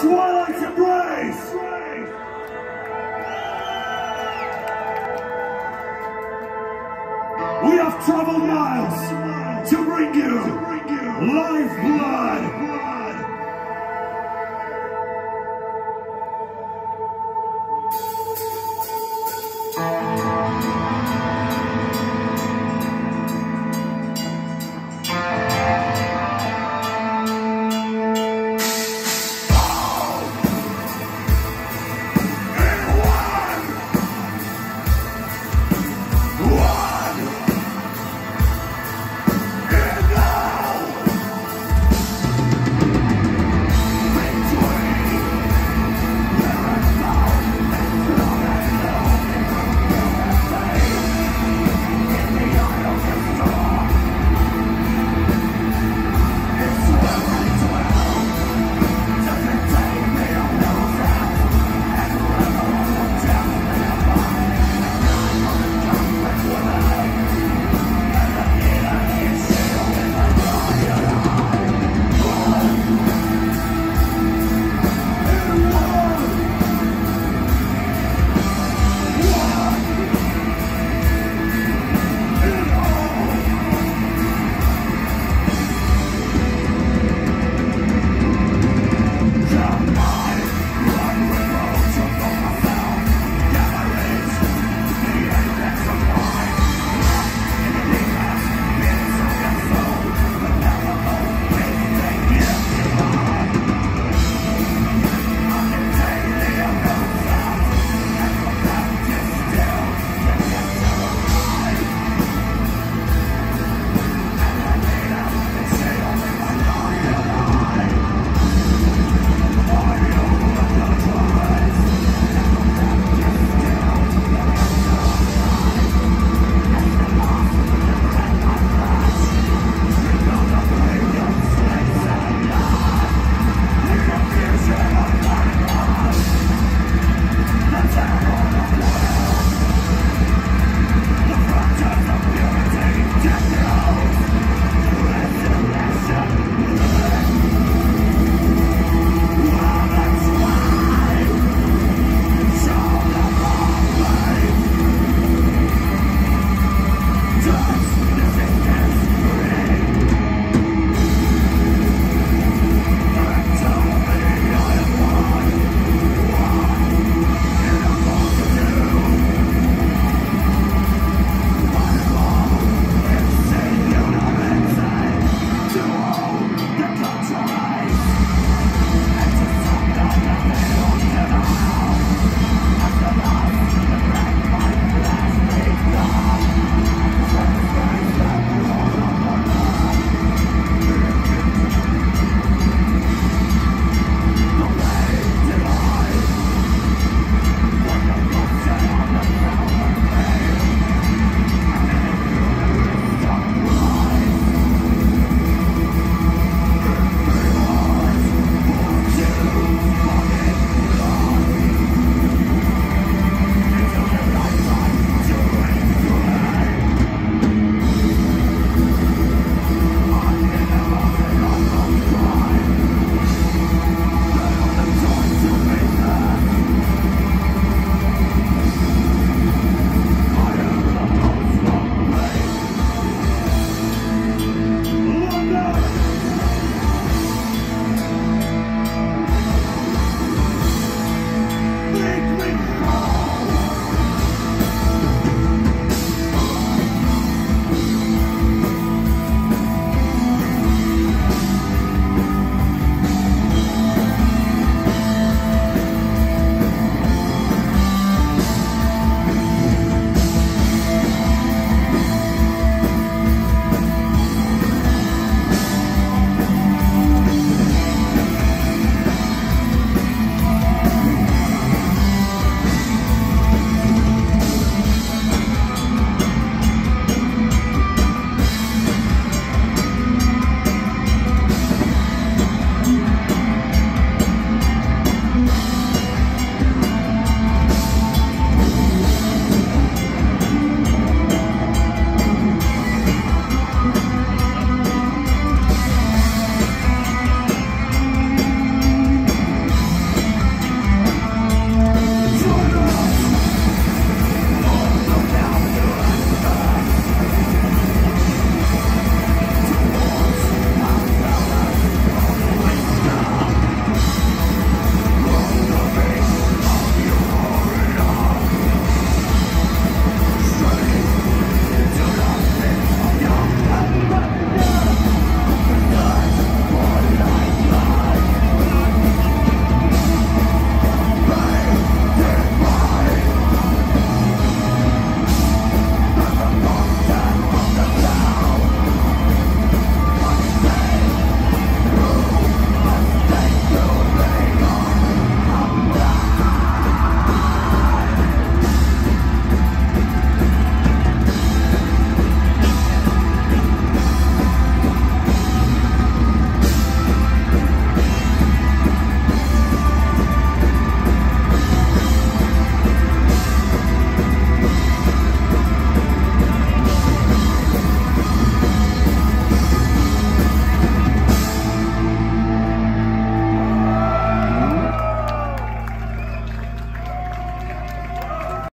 Twilight's Embrace! We have traveled miles to bring you Lifeblood